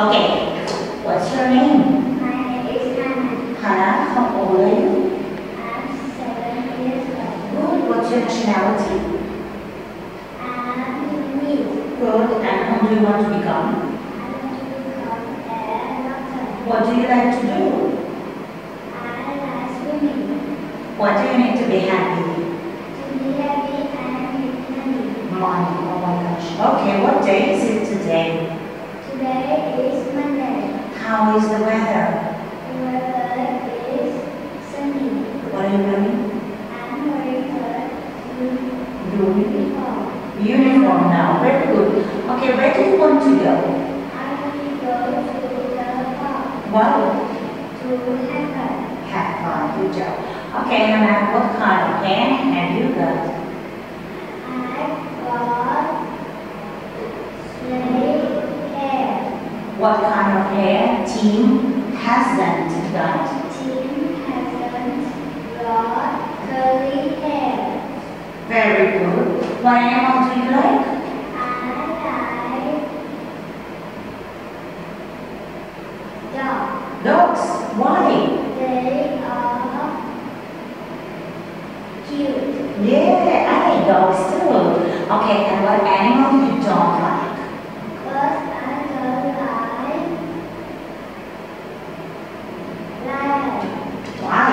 Okay. What's your name? My name is Hannah. Hannah. How old are you? I'm seven years old. Good. What's your nationality? I'm Louise. Good. And who do you want to become? I want to become a doctor. What do you like to do? I like swimming. What do you need to be happy? To be happy and money. Money. Oh my gosh. Okay. What day is it today? Today is Monday. How is the weather? The weather is sunny. What are you doing? I'm wearing a blue uniform. uniform now. Very good. Okay. Where do you want to go? I will go to the park Wow. to have fun. Have fun. Good job. Okay, Hannah. What kind of pen have you got? What kind of hair team hasn't got? Team hasn't got curly hair. Very good. What animal do you like? I like dog. Dogs. Why? They are cute. Yeah, I like dogs too. Okay, and what animal you don't like? But I don't like lion. Why?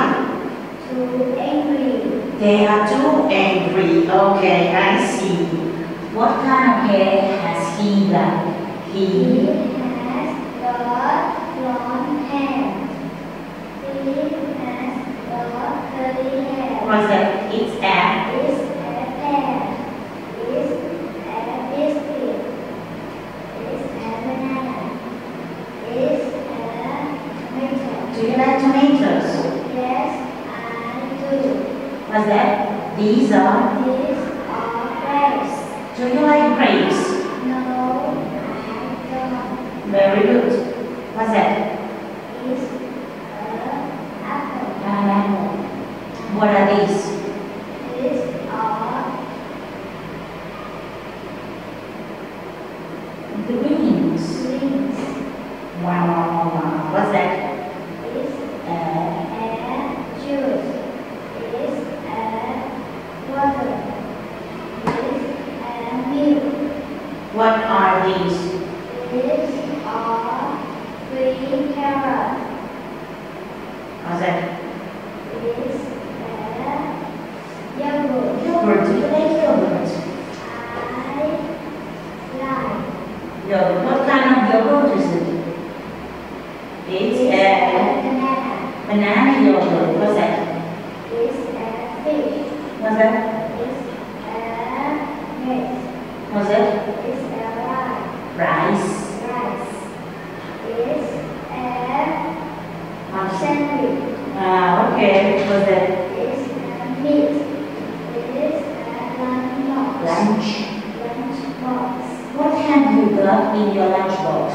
Too angry. They are too angry. Okay, I see. What kind of hair has he got? He He. has got blonde hair. He has got curly hair. What's that? It's a. Is a pear. Is a biscuit. Is a banana. Is a tomato. Do you like tomatoes? Yes, I do. What's that? These are. These are grapes. Do you like grapes? No, I don't. Very good. What's that? Is a apple. An apple. What are these? These are Greens. greens. Wow, wow, wow, wow. What's that? Is Uh, a juice. Is a water. Is a milk. what are these? These are green carrot. That? Is a yogurt. Yogurt. Do you like yogurt? I like. Yogurt. What kind of yogurt is it? It's a banana. banana yogurt. What's that? Is a fish. What's that? Is a meat. What's that? Is a rice. Rice. Rice. Is a sandwich. Ah, okay. What's that? Is a meat. Is a lunch box. Lunch. Lunch box. What have you got in your lunchbox?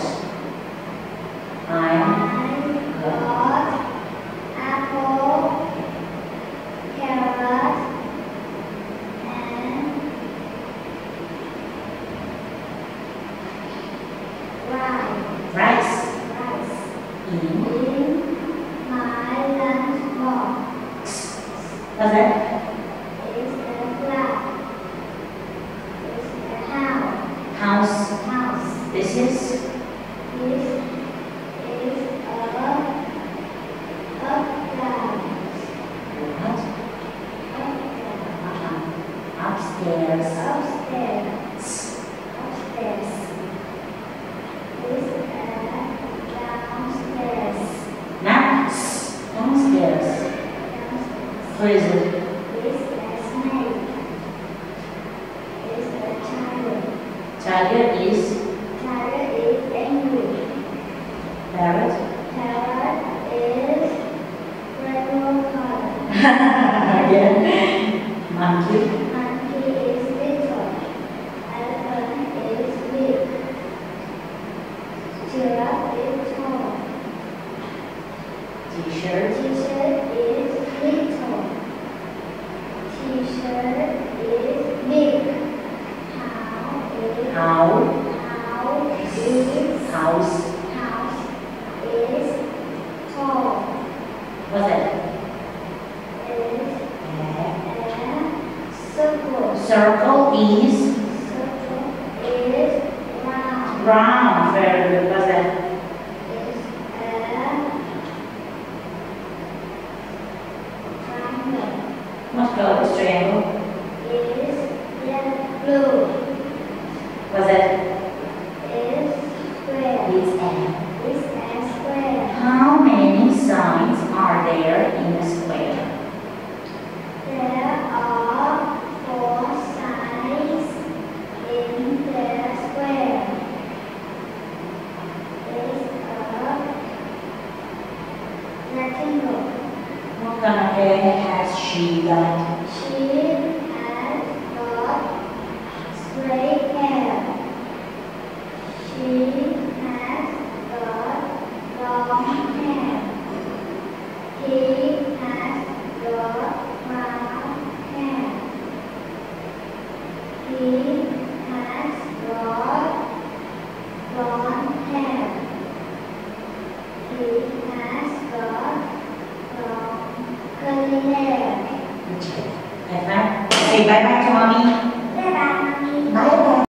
I I got apple, carrot, and rice. rice Rice. in. In my lunch box What's that? What is it? Is a snake. This is a tiger. Tiger is Tiger is angry. parrot. Parrot is rainbow color. yeah. Monkey. Monkey circle is? Round. Round. Very good. What's that? What color is triangle? Is blue. What's that? where has she gone? She